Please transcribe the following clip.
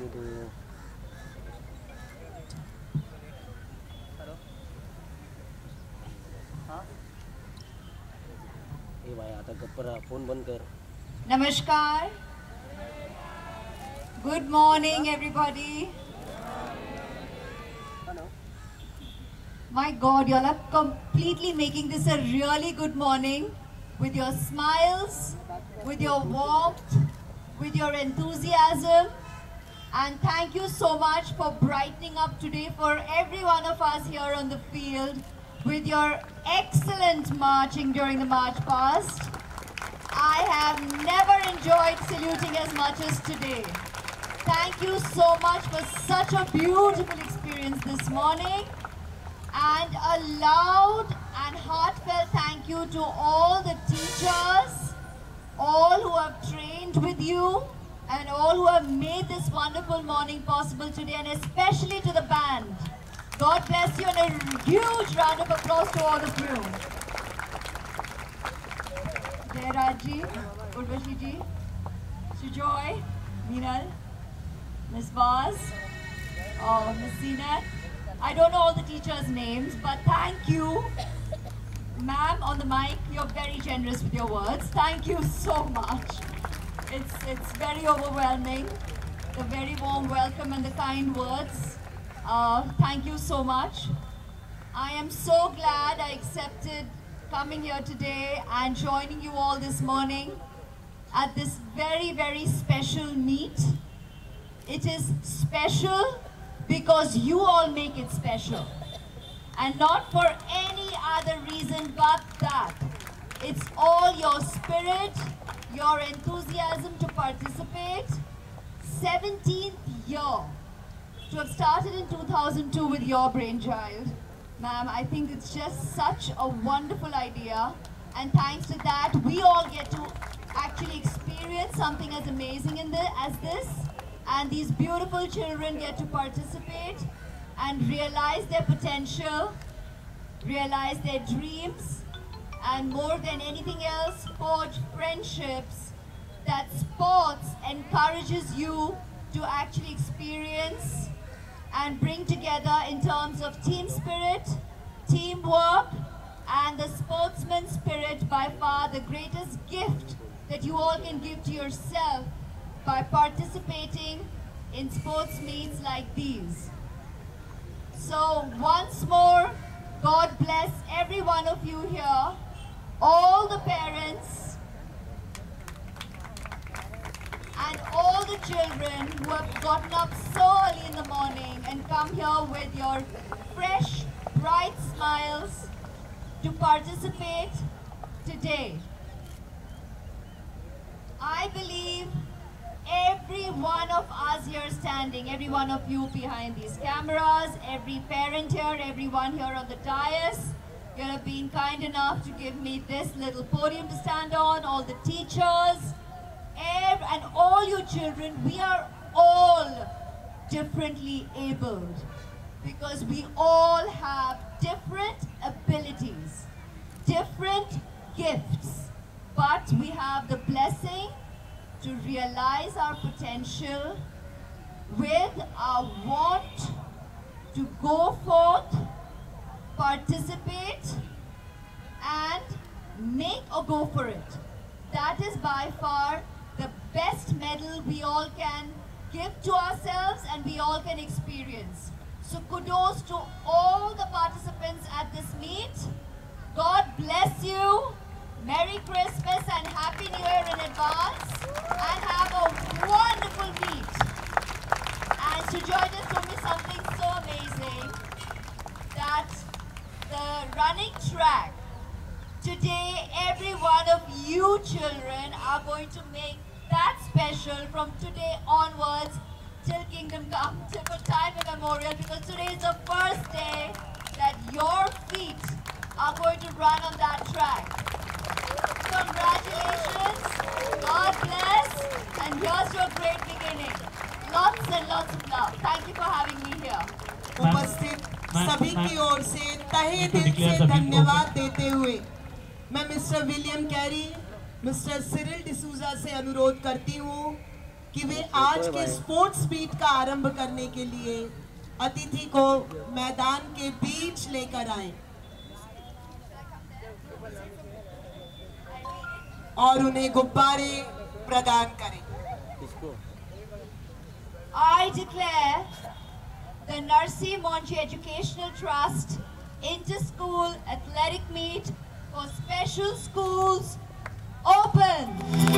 दे दो ए भाई आता गप्प रहा फोन बंद कर Namaskar. Good morning, everybody. My God, y'all are completely making this a really good morning with your smiles, with your warmth, with your enthusiasm. And thank you so much for brightening up today for every one of us here on the field with your excellent marching during the march past. I have never enjoyed saluting as much as today. Thank you so much for such a beautiful experience this morning. And a loud and heartfelt thank you to all the teachers, all who have trained with you, and all who have made this wonderful morning possible today, and especially to the band. God bless you, and a huge round of applause to all of you. Jairaj ji, Urvashi ji, Sujoy, Meenal, Miss Vaz, uh, Miss Zeenat. I don't know all the teachers' names, but thank you. Ma'am, on the mic, you're very generous with your words. Thank you so much. It's, it's very overwhelming. The very warm welcome and the kind words. Uh, thank you so much. I am so glad I accepted coming here today and joining you all this morning at this very, very special meet. It is special because you all make it special. And not for any other reason but that. It's all your spirit, your enthusiasm to participate. 17th year to have started in 2002 with your brainchild. Ma'am, I think it's just such a wonderful idea. And thanks to that, we all get to actually experience something as amazing in the, as this. And these beautiful children get to participate and realize their potential, realize their dreams, and more than anything else, forge friendships that sports encourages you to actually experience and bring together in terms of team spirit, teamwork, and the sportsman spirit by far the greatest gift that you all can give to yourself by participating in sports meets like these. So once more, God bless every one of you here, all the parents, and all the children who have gotten up so early in the morning and come here with your fresh, bright smiles to participate today. I believe every one of us here standing, every one of you behind these cameras, every parent here, everyone here on the dais, have been kind enough to give me this little podium to stand on, all the teachers, and all you children, we are all differently abled because we all have different abilities, different gifts, but we have the blessing to realize our potential with our want to go forth, participate, make or go for it. That is by far the best medal we all can give to ourselves and we all can experience. So kudos to all the participants at this meet. God bless you. Merry Christmas and Happy New Year in advance. children are going to make that special from today onwards till kingdom come, till for time immemorial, because today is the first day that your feet are going to run on that track. Congratulations, God bless, and here's your great beginning. Lots and lots of love. Thank you for having me here. उपस्थित मैं- सभी मैं- की ओर से तहे मैं तो दिल declare से सभी को- धन्यवाद देते हुए मैं mister William carry mister Cyril D'Souza से अनुरोध करती हूँ कि वे आज के स्पोर्ट्स मीट का आरंभ करने के लिए अतिथि को मैदान के बीच लेकर आए और उन्हें गुब्बारे प्रदान करें। I declare the Narsee Monjee educational trust inter school athletic meet for special schools open.